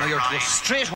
No, you're, you're straight